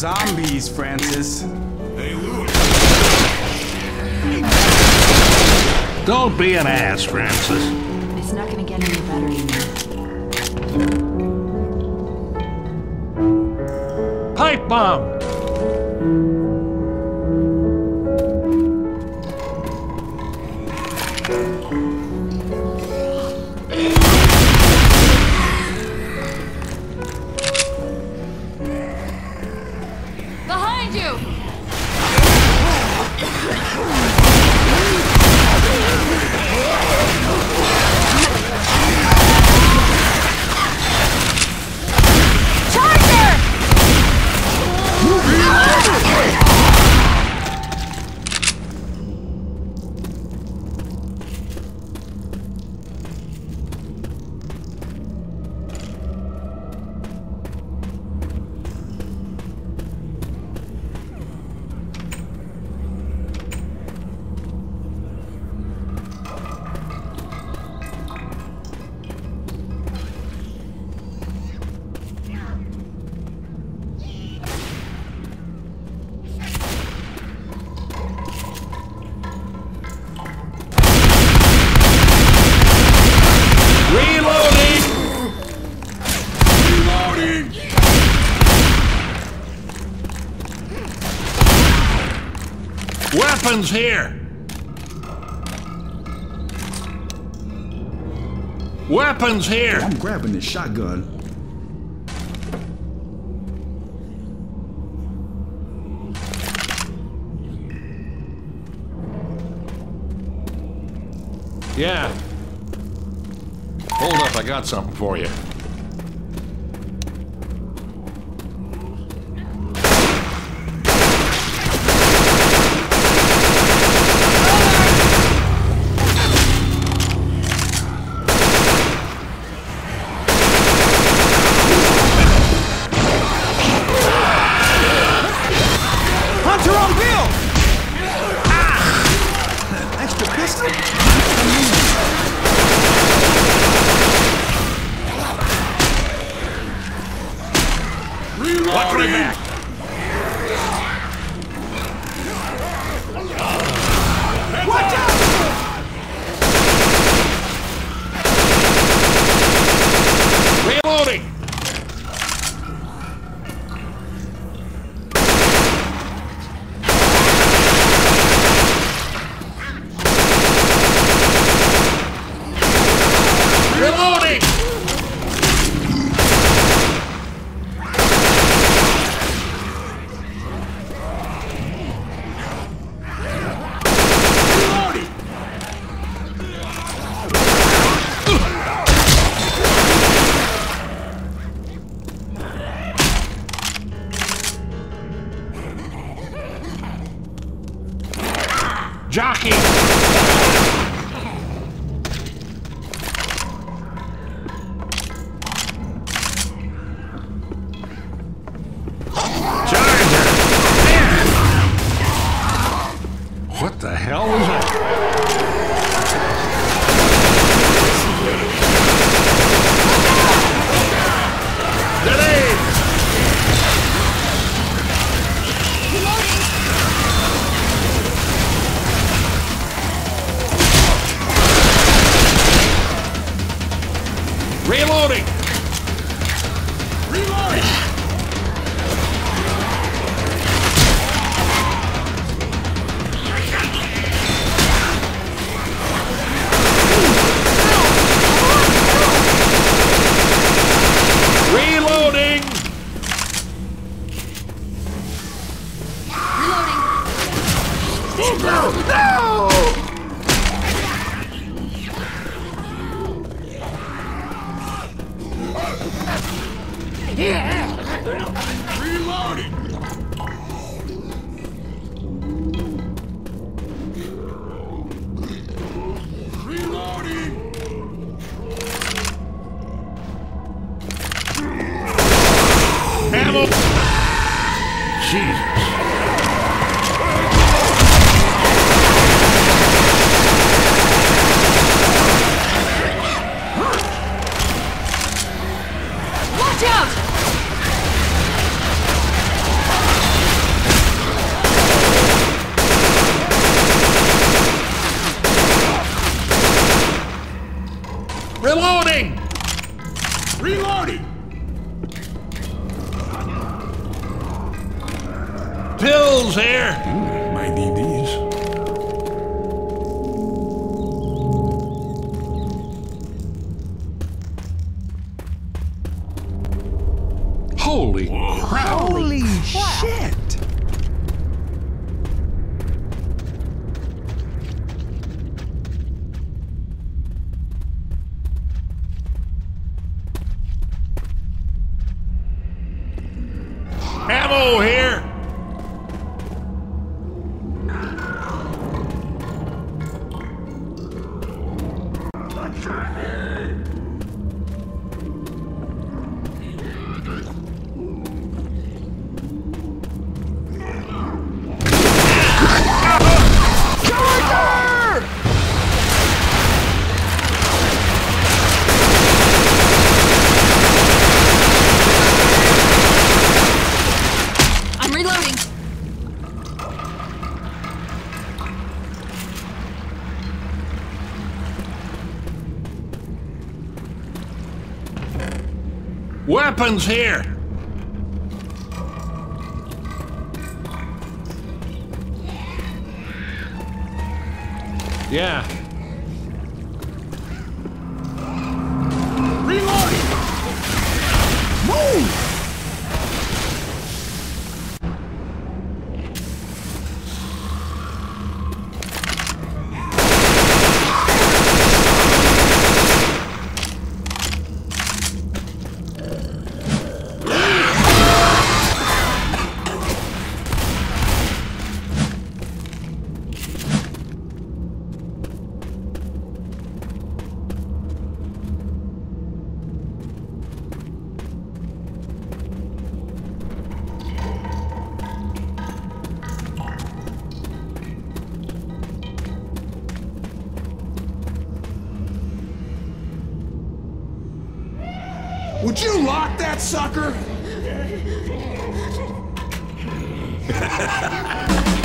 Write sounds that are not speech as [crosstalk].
zombies, Francis. Hey, Louis. Don't be an ass, Francis. It's not gonna get any better, you know. Pipe bomb! Weapons here! Weapons here! I'm grabbing this shotgun. Yeah. Hold up, I got something for you. Watch Jockey! Reloading! Reloading! Reloading! Jesus. Watch out! Reloading! Reloading! Pills here! Might need these. Holy crap! Holy shit! Weapons here! Yeah. Would you lock that sucker? [laughs]